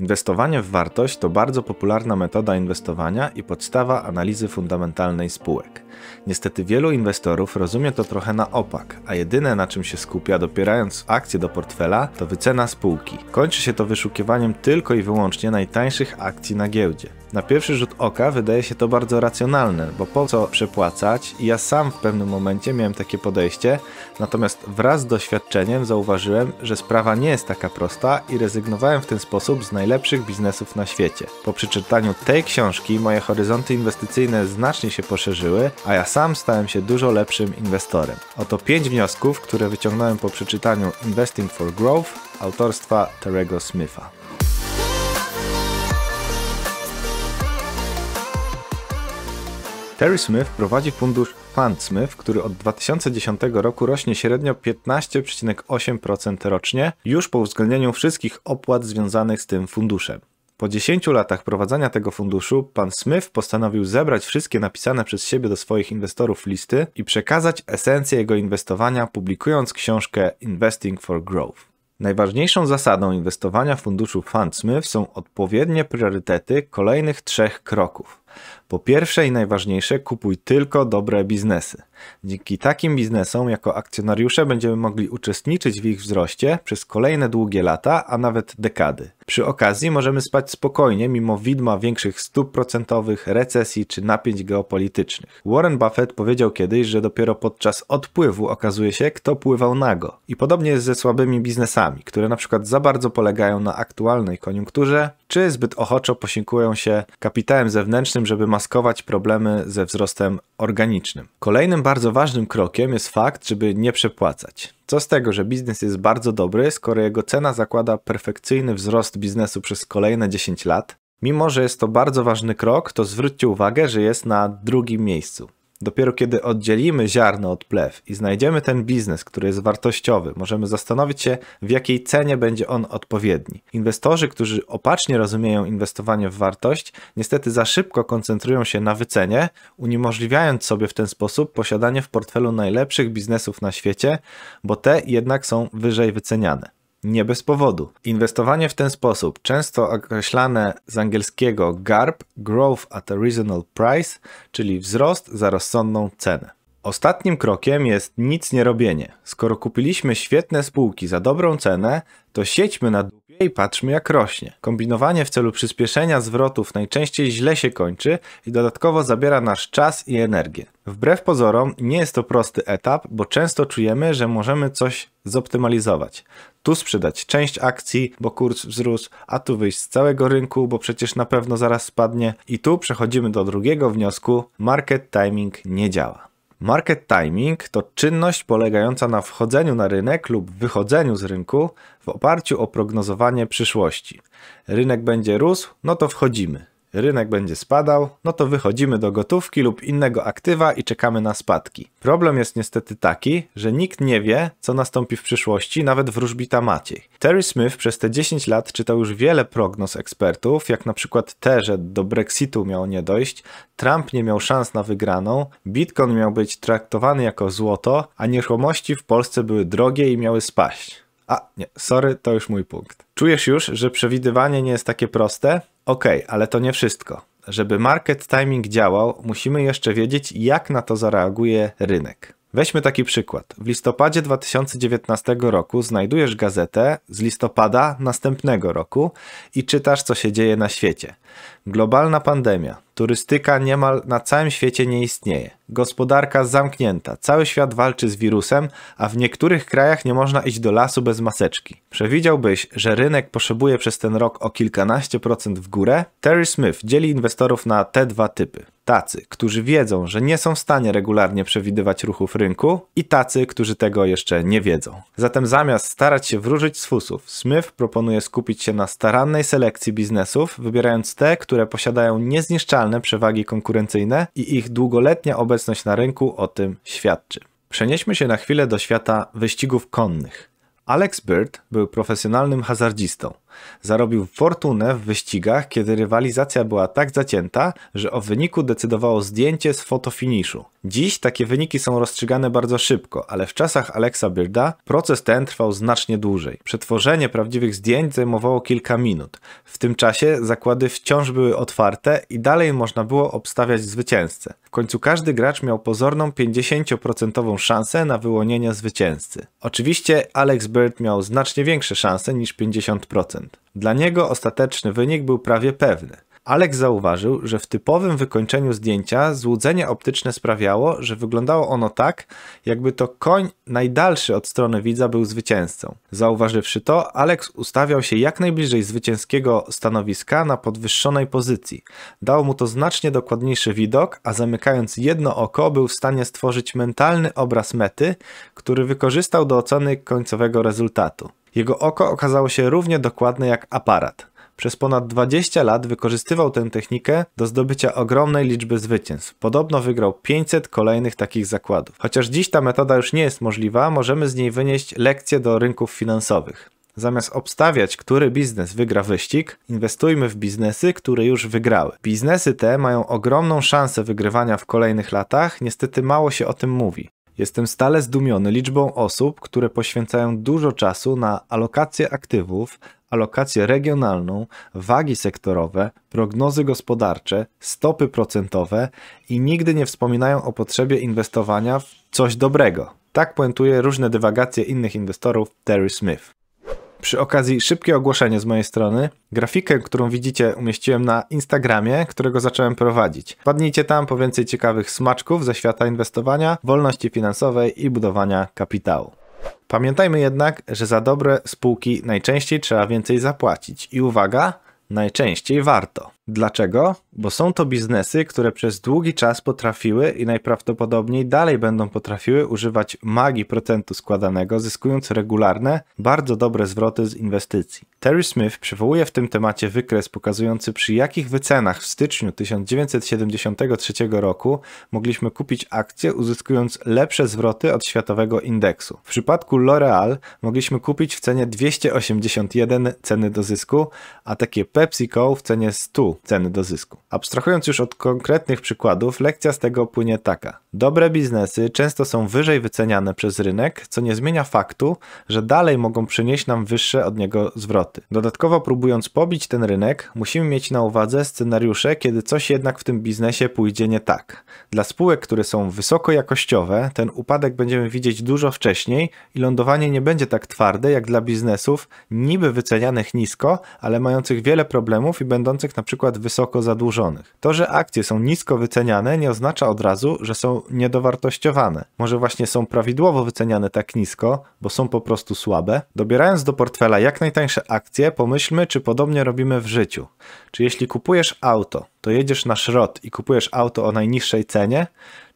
Inwestowanie w wartość to bardzo popularna metoda inwestowania i podstawa analizy fundamentalnej spółek. Niestety wielu inwestorów rozumie to trochę na opak, a jedyne na czym się skupia dopierając akcje do portfela to wycena spółki. Kończy się to wyszukiwaniem tylko i wyłącznie najtańszych akcji na giełdzie. Na pierwszy rzut oka wydaje się to bardzo racjonalne, bo po co przepłacać? I ja sam w pewnym momencie miałem takie podejście, natomiast wraz z doświadczeniem zauważyłem, że sprawa nie jest taka prosta i rezygnowałem w ten sposób z najlepszych biznesów na świecie. Po przeczytaniu tej książki moje horyzonty inwestycyjne znacznie się poszerzyły, a ja sam stałem się dużo lepszym inwestorem. Oto pięć wniosków, które wyciągnąłem po przeczytaniu Investing for Growth autorstwa Terego Smitha. Terry Smith prowadzi fundusz FundSmith, który od 2010 roku rośnie średnio 15,8% rocznie, już po uwzględnieniu wszystkich opłat związanych z tym funduszem. Po 10 latach prowadzenia tego funduszu, pan Smith postanowił zebrać wszystkie napisane przez siebie do swoich inwestorów listy i przekazać esencję jego inwestowania, publikując książkę Investing for Growth. Najważniejszą zasadą inwestowania w funduszu FundSmith są odpowiednie priorytety kolejnych trzech kroków. Po pierwsze i najważniejsze, kupuj tylko dobre biznesy. Dzięki takim biznesom, jako akcjonariusze, będziemy mogli uczestniczyć w ich wzroście przez kolejne długie lata, a nawet dekady. Przy okazji możemy spać spokojnie, mimo widma większych stóp procentowych, recesji czy napięć geopolitycznych. Warren Buffett powiedział kiedyś, że dopiero podczas odpływu okazuje się, kto pływał nago. I podobnie jest ze słabymi biznesami, które na przykład za bardzo polegają na aktualnej koniunkturze, czy zbyt ochoczo posiłkują się kapitałem zewnętrznym, żeby maskować problemy ze wzrostem organicznym. Kolejnym bardzo ważnym krokiem jest fakt, żeby nie przepłacać. Co z tego, że biznes jest bardzo dobry, skoro jego cena zakłada perfekcyjny wzrost biznesu przez kolejne 10 lat? Mimo, że jest to bardzo ważny krok, to zwróćcie uwagę, że jest na drugim miejscu. Dopiero kiedy oddzielimy ziarno od plew i znajdziemy ten biznes, który jest wartościowy, możemy zastanowić się, w jakiej cenie będzie on odpowiedni. Inwestorzy, którzy opacznie rozumieją inwestowanie w wartość, niestety za szybko koncentrują się na wycenie, uniemożliwiając sobie w ten sposób posiadanie w portfelu najlepszych biznesów na świecie, bo te jednak są wyżej wyceniane. Nie bez powodu. Inwestowanie w ten sposób, często określane z angielskiego GARP, Growth at a Reasonable Price, czyli wzrost za rozsądną cenę. Ostatnim krokiem jest nic nie robienie. Skoro kupiliśmy świetne spółki za dobrą cenę, to siedźmy na dupie i patrzmy jak rośnie. Kombinowanie w celu przyspieszenia zwrotów najczęściej źle się kończy i dodatkowo zabiera nasz czas i energię. Wbrew pozorom nie jest to prosty etap, bo często czujemy, że możemy coś zoptymalizować. Tu sprzedać część akcji, bo kurs wzrósł, a tu wyjść z całego rynku, bo przecież na pewno zaraz spadnie. I tu przechodzimy do drugiego wniosku: market timing nie działa. Market timing to czynność polegająca na wchodzeniu na rynek lub wychodzeniu z rynku w oparciu o prognozowanie przyszłości. Rynek będzie rósł, no to wchodzimy rynek będzie spadał, no to wychodzimy do gotówki lub innego aktywa i czekamy na spadki. Problem jest niestety taki, że nikt nie wie, co nastąpi w przyszłości, nawet wróżbita Maciej. Terry Smith przez te 10 lat czytał już wiele prognoz ekspertów, jak na przykład te, że do Brexitu miało nie dojść, Trump nie miał szans na wygraną, Bitcoin miał być traktowany jako złoto, a nieruchomości w Polsce były drogie i miały spaść. A, nie, sorry, to już mój punkt. Czujesz już, że przewidywanie nie jest takie proste? Okej, okay, ale to nie wszystko. Żeby market timing działał, musimy jeszcze wiedzieć, jak na to zareaguje rynek. Weźmy taki przykład. W listopadzie 2019 roku znajdujesz gazetę z listopada następnego roku i czytasz, co się dzieje na świecie. Globalna pandemia, turystyka niemal na całym świecie nie istnieje, gospodarka zamknięta, cały świat walczy z wirusem, a w niektórych krajach nie można iść do lasu bez maseczki. Przewidziałbyś, że rynek potrzebuje przez ten rok o kilkanaście procent w górę? Terry Smith dzieli inwestorów na te dwa typy tacy, którzy wiedzą, że nie są w stanie regularnie przewidywać ruchów rynku i tacy, którzy tego jeszcze nie wiedzą. Zatem zamiast starać się wróżyć z fusów, Smith proponuje skupić się na starannej selekcji biznesów, wybierając te, które posiadają niezniszczalne przewagi konkurencyjne i ich długoletnia obecność na rynku o tym świadczy. Przenieśmy się na chwilę do świata wyścigów konnych. Alex Bird był profesjonalnym hazardzistą. Zarobił fortunę w wyścigach, kiedy rywalizacja była tak zacięta, że o wyniku decydowało zdjęcie z fotofiniszu. Dziś takie wyniki są rozstrzygane bardzo szybko, ale w czasach Alexa Byrda proces ten trwał znacznie dłużej. Przetworzenie prawdziwych zdjęć zajmowało kilka minut. W tym czasie zakłady wciąż były otwarte i dalej można było obstawiać zwycięzcę. W końcu każdy gracz miał pozorną 50% szansę na wyłonienie zwycięzcy. Oczywiście Alex Bird miał znacznie większe szanse niż 50%. Dla niego ostateczny wynik był prawie pewny. Alex zauważył, że w typowym wykończeniu zdjęcia złudzenie optyczne sprawiało, że wyglądało ono tak, jakby to koń najdalszy od strony widza był zwycięzcą. Zauważywszy to, Alex ustawiał się jak najbliżej zwycięskiego stanowiska na podwyższonej pozycji. Dało mu to znacznie dokładniejszy widok, a zamykając jedno oko był w stanie stworzyć mentalny obraz mety, który wykorzystał do oceny końcowego rezultatu. Jego oko okazało się równie dokładne jak aparat. Przez ponad 20 lat wykorzystywał tę technikę do zdobycia ogromnej liczby zwycięstw. Podobno wygrał 500 kolejnych takich zakładów. Chociaż dziś ta metoda już nie jest możliwa, możemy z niej wynieść lekcje do rynków finansowych. Zamiast obstawiać, który biznes wygra wyścig, inwestujmy w biznesy, które już wygrały. Biznesy te mają ogromną szansę wygrywania w kolejnych latach, niestety mało się o tym mówi. Jestem stale zdumiony liczbą osób, które poświęcają dużo czasu na alokację aktywów, alokację regionalną, wagi sektorowe, prognozy gospodarcze, stopy procentowe i nigdy nie wspominają o potrzebie inwestowania w coś dobrego. Tak puentuje różne dywagacje innych inwestorów Terry Smith. Przy okazji szybkie ogłoszenie z mojej strony. Grafikę, którą widzicie, umieściłem na Instagramie, którego zacząłem prowadzić. Wpadnijcie tam po więcej ciekawych smaczków ze świata inwestowania, wolności finansowej i budowania kapitału. Pamiętajmy jednak, że za dobre spółki najczęściej trzeba więcej zapłacić. I uwaga, najczęściej warto. Dlaczego? Bo są to biznesy, które przez długi czas potrafiły i najprawdopodobniej dalej będą potrafiły używać magii procentu składanego, zyskując regularne, bardzo dobre zwroty z inwestycji. Terry Smith przywołuje w tym temacie wykres pokazujący przy jakich wycenach w styczniu 1973 roku mogliśmy kupić akcje uzyskując lepsze zwroty od światowego indeksu. W przypadku L'Oreal mogliśmy kupić w cenie 281 ceny do zysku, a takie PepsiCo w cenie 100 ceny do zysku. Abstrahując już od konkretnych przykładów, lekcja z tego płynie taka. Dobre biznesy często są wyżej wyceniane przez rynek, co nie zmienia faktu, że dalej mogą przynieść nam wyższe od niego zwroty. Dodatkowo próbując pobić ten rynek, musimy mieć na uwadze scenariusze, kiedy coś jednak w tym biznesie pójdzie nie tak. Dla spółek, które są wysokojakościowe, ten upadek będziemy widzieć dużo wcześniej i lądowanie nie będzie tak twarde jak dla biznesów niby wycenianych nisko, ale mających wiele problemów i będących na przykład wysoko zadłużonych. To, że akcje są nisko wyceniane nie oznacza od razu, że są niedowartościowane. Może właśnie są prawidłowo wyceniane tak nisko, bo są po prostu słabe. Dobierając do portfela jak najtańsze akcje, pomyślmy, czy podobnie robimy w życiu. Czy jeśli kupujesz auto, to jedziesz na szrot i kupujesz auto o najniższej cenie,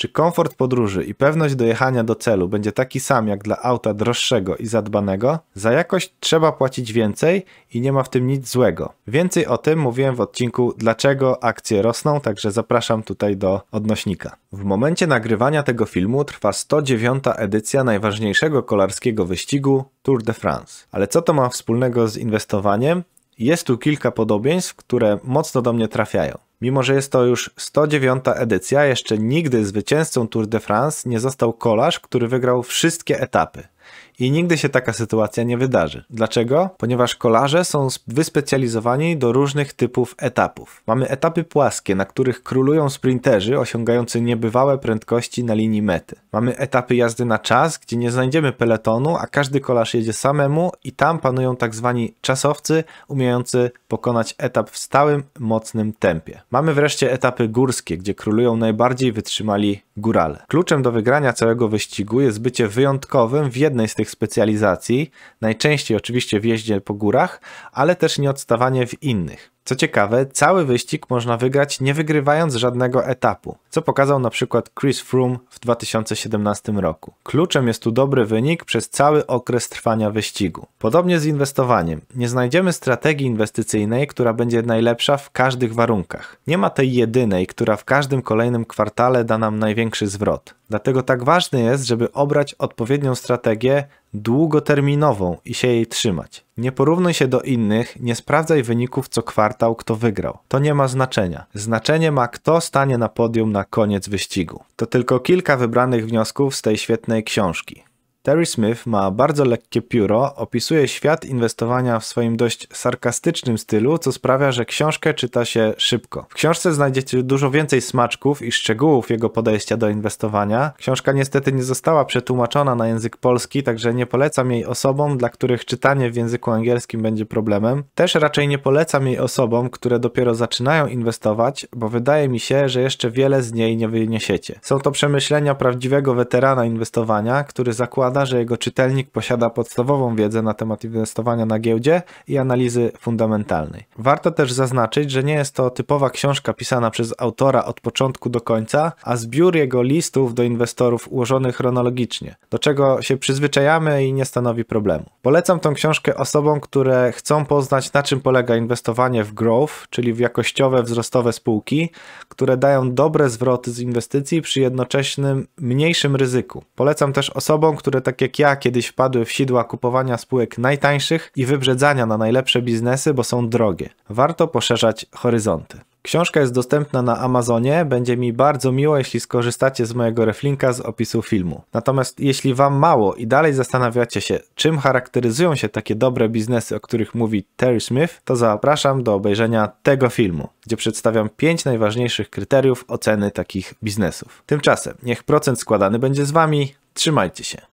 czy komfort podróży i pewność dojechania do celu będzie taki sam jak dla auta droższego i zadbanego? Za jakość trzeba płacić więcej i nie ma w tym nic złego. Więcej o tym mówiłem w odcinku Dlaczego akcje rosną, także zapraszam tutaj do odnośnika. W momencie nagrywania tego filmu trwa 109. edycja najważniejszego kolarskiego wyścigu Tour de France. Ale co to ma wspólnego z inwestowaniem? Jest tu kilka podobieństw, które mocno do mnie trafiają. Mimo, że jest to już 109 edycja, jeszcze nigdy zwycięzcą Tour de France nie został kolarz, który wygrał wszystkie etapy. I nigdy się taka sytuacja nie wydarzy. Dlaczego? Ponieważ kolarze są wyspecjalizowani do różnych typów etapów. Mamy etapy płaskie, na których królują sprinterzy osiągający niebywałe prędkości na linii mety. Mamy etapy jazdy na czas, gdzie nie znajdziemy peletonu, a każdy kolarz jedzie samemu i tam panują tak zwani czasowcy umiejący pokonać etap w stałym, mocnym tempie. Mamy wreszcie etapy górskie, gdzie królują najbardziej wytrzymali górale. Kluczem do wygrania całego wyścigu jest bycie wyjątkowym w jednej z tych specjalizacji, najczęściej oczywiście w jeździe po górach, ale też nie odstawanie w innych. Co ciekawe, cały wyścig można wygrać nie wygrywając żadnego etapu, co pokazał na przykład Chris Froome w 2017 roku. Kluczem jest tu dobry wynik przez cały okres trwania wyścigu. Podobnie z inwestowaniem. Nie znajdziemy strategii inwestycyjnej, która będzie najlepsza w każdych warunkach. Nie ma tej jedynej, która w każdym kolejnym kwartale da nam największy zwrot. Dlatego tak ważne jest, żeby obrać odpowiednią strategię długoterminową i się jej trzymać. Nie porównuj się do innych, nie sprawdzaj wyników co kwartał, kto wygrał. To nie ma znaczenia. Znaczenie ma, kto stanie na podium na koniec wyścigu. To tylko kilka wybranych wniosków z tej świetnej książki. Terry Smith ma bardzo lekkie pióro, opisuje świat inwestowania w swoim dość sarkastycznym stylu, co sprawia, że książkę czyta się szybko. W książce znajdziecie dużo więcej smaczków i szczegółów jego podejścia do inwestowania. Książka niestety nie została przetłumaczona na język polski, także nie polecam jej osobom, dla których czytanie w języku angielskim będzie problemem. Też raczej nie polecam jej osobom, które dopiero zaczynają inwestować, bo wydaje mi się, że jeszcze wiele z niej nie wyniesiecie. Są to przemyślenia prawdziwego weterana inwestowania, który zakłada zakłada, że jego czytelnik posiada podstawową wiedzę na temat inwestowania na giełdzie i analizy fundamentalnej. Warto też zaznaczyć, że nie jest to typowa książka pisana przez autora od początku do końca, a zbiór jego listów do inwestorów ułożonych chronologicznie, do czego się przyzwyczajamy i nie stanowi problemu. Polecam tą książkę osobom, które chcą poznać na czym polega inwestowanie w growth, czyli w jakościowe, wzrostowe spółki, które dają dobre zwroty z inwestycji przy jednoczesnym mniejszym ryzyku. Polecam też osobom, które tak jak ja kiedyś wpadły w sidła kupowania spółek najtańszych i wybrzedzania na najlepsze biznesy, bo są drogie. Warto poszerzać horyzonty. Książka jest dostępna na Amazonie. Będzie mi bardzo miło, jeśli skorzystacie z mojego reflinka z opisu filmu. Natomiast jeśli Wam mało i dalej zastanawiacie się, czym charakteryzują się takie dobre biznesy, o których mówi Terry Smith, to zapraszam do obejrzenia tego filmu, gdzie przedstawiam 5 najważniejszych kryteriów oceny takich biznesów. Tymczasem, niech procent składany będzie z Wami. Trzymajcie się.